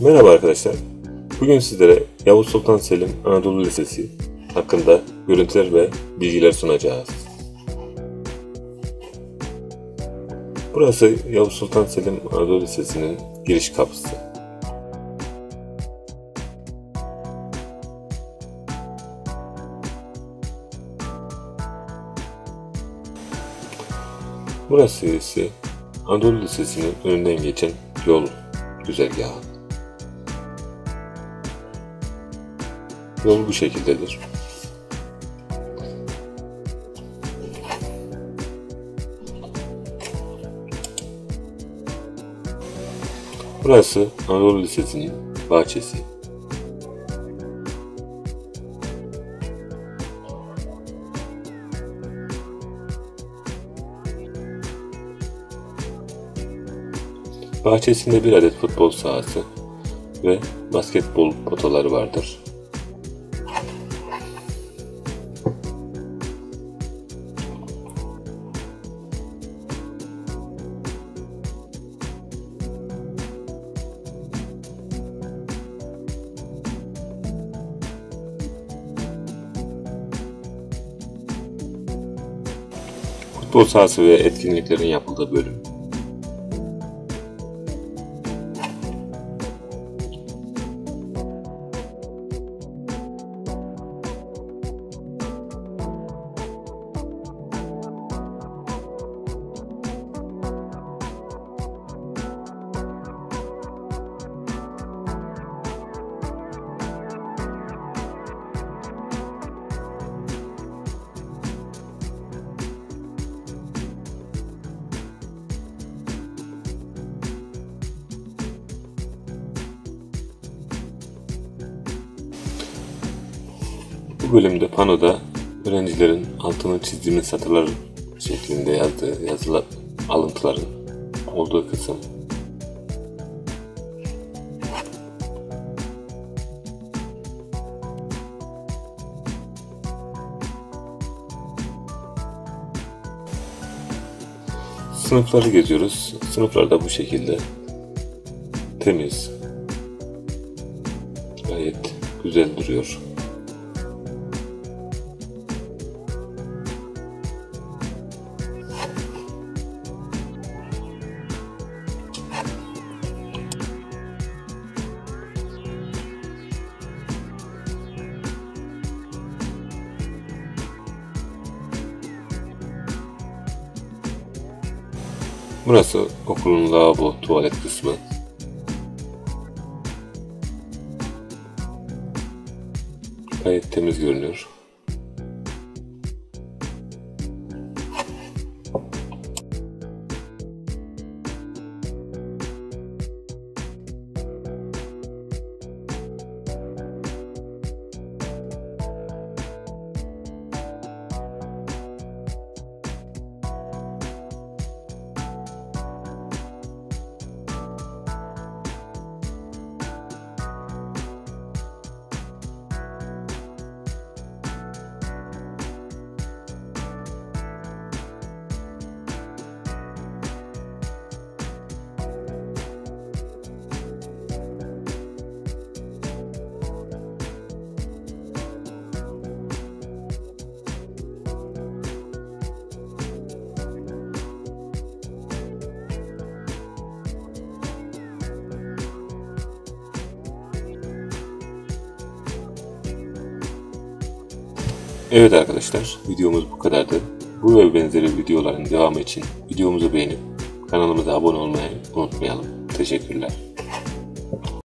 Merhaba arkadaşlar. Bugün sizlere Yavuz Sultan Selim Anadolu Lisesi hakkında görüntüler ve bilgiler sunacağız. Burası Yavuz Sultan Selim Anadolu Lisesi'nin giriş kapısı. Burası ise Anadolu Lisesi'nin önünden geçen yol güzergahı. Yol bu şekildedir. Burası Anadolu Lisesi'nin bahçesi. Bahçesinde bir adet futbol sahası ve basketbol potaları vardır. Futbol sahası ve etkinliklerin yapıldığı bölüm. Bu bölümde panoda öğrencilerin altını çizdiğimiz satırlar şeklinde yazdığı yazılar alıntıların olduğu kısım. Sınıfları geziyoruz. Sınıflar da bu şekilde temiz. Gayet güzel duruyor. Burası okulun lavabo, tuvalet kısmı. Gayet temiz görünüyor. Evet arkadaşlar videomuz bu kadardı. Bu ve benzeri videoların devamı için videomuzu beğenip kanalımıza abone olmayı unutmayalım. Teşekkürler.